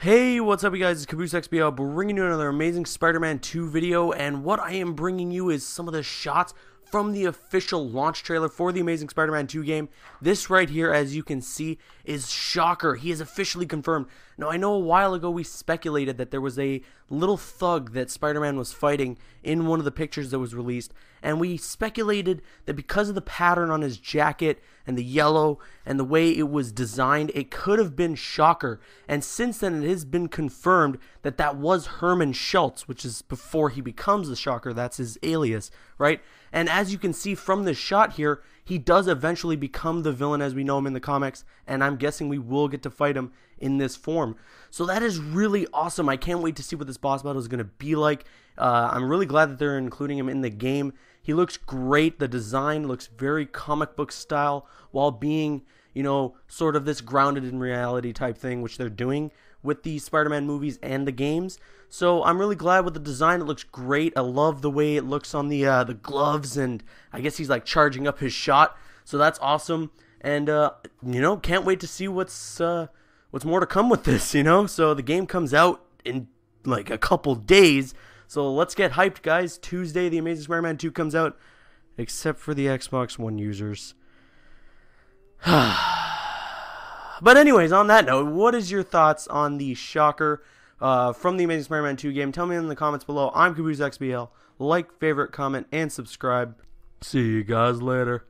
Hey, what's up you guys? It's Caboose XBL bringing you another amazing Spider-Man 2 video and what I am bringing you is some of the shots from the official launch trailer for the Amazing Spider-Man 2 game. This right here, as you can see, is Shocker. He is officially confirmed. Now, I know a while ago we speculated that there was a little thug that Spider-Man was fighting in one of the pictures that was released, and we speculated that because of the pattern on his jacket and the yellow and the way it was designed, it could have been Shocker. And since then, it has been confirmed that that was Herman Schultz, which is before he becomes the Shocker. That's his alias, right? And as you can see from this shot here, he does eventually become the villain as we know him in the comics, and I'm guessing we will get to fight him in this form. So that is really awesome. I can't wait to see what this boss battle is going to be like. Uh, I'm really glad that they're including him in the game. He looks great. The design looks very comic book style while being, you know, sort of this grounded in reality type thing, which they're doing with the Spider-Man movies and the games. So I'm really glad with the design. It looks great. I love the way it looks on the uh, the gloves, and I guess he's like charging up his shot. So that's awesome. And uh, you know, can't wait to see what's uh, what's more to come with this. You know, so the game comes out in like a couple days. So let's get hyped, guys. Tuesday, The Amazing Spider-Man 2 comes out, except for the Xbox One users. But anyways, on that note, what is your thoughts on the shocker uh, from the Amazing Spider-Man 2 game? Tell me in the comments below. I'm Caboose XBL. Like, favorite, comment, and subscribe. See you guys later.